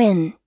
twin.